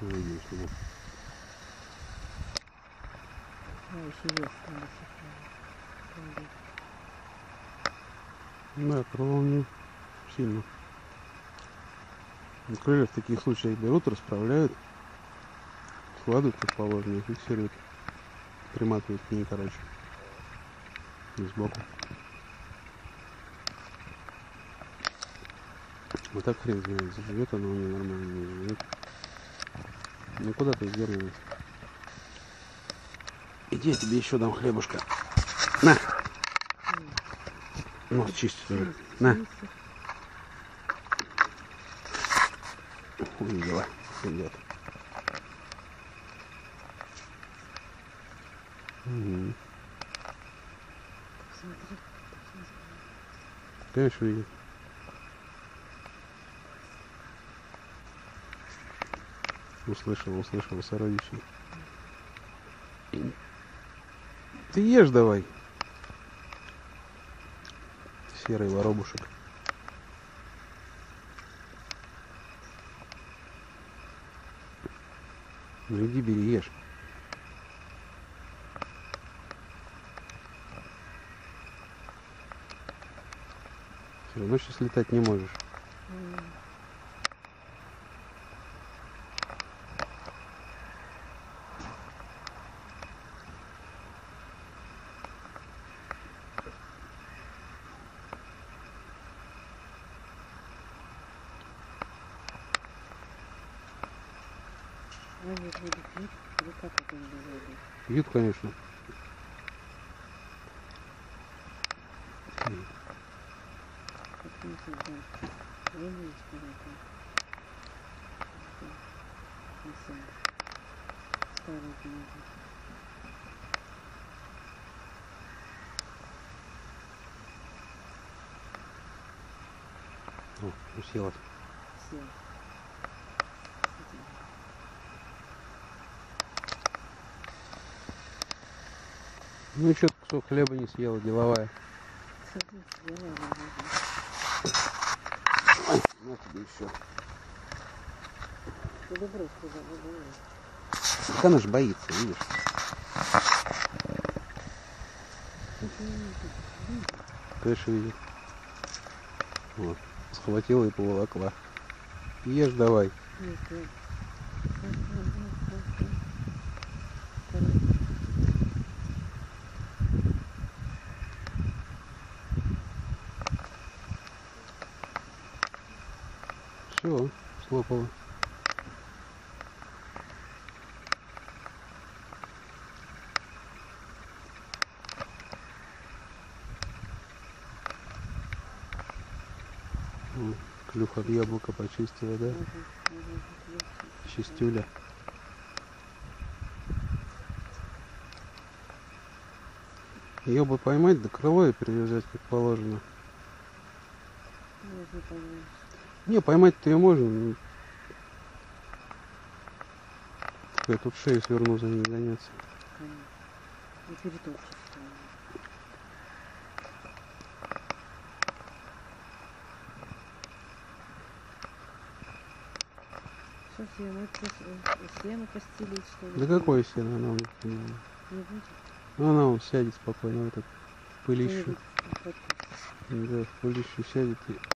А, еще есть там до сих пор. Правда. Да, крыло не сильно. Ну, Крылья в таких случаях берут, расправляют, складывают как положено и фиксируют. Приматывают к ней, короче. И сбоку. Вот так хрен знает, заживет оно у нее нормально, не заживет. Ну куда ты сдернулась? Иди, я тебе еще дам хлебушка. На! Нос чистит уже. На. Увидела. Идет. Смотри. Конечно, видит. Услышал, услышал, сородичей. Ты ешь давай. Серый воробушек. Ну иди бери, ешь. Все равно сейчас летать не можешь. Старые книги. О, уселась. Все. Ну и что кусок хлеба не съела, деловая. Ой, на тебе еще. Так она же боится, видишь? Конечно, видит. Вот. Схватила и поволокла. Ешь давай. Нет, нет. Все, слопала. О, Клюх от яблока почистила, да? Чистюля. Ее бы поймать, да крыло и привязать, как положено. Нет, не поймешь. Не, поймать-то ее можно. но Я тут шею сверну за ней гоняться. Конечно. Не перетопчешь. Что, сено, сено постелить, что ли? Да какое сено она у них, не будет? Ну, Она он сядет спокойно в этот пылищу. Да, в пылищу сядет и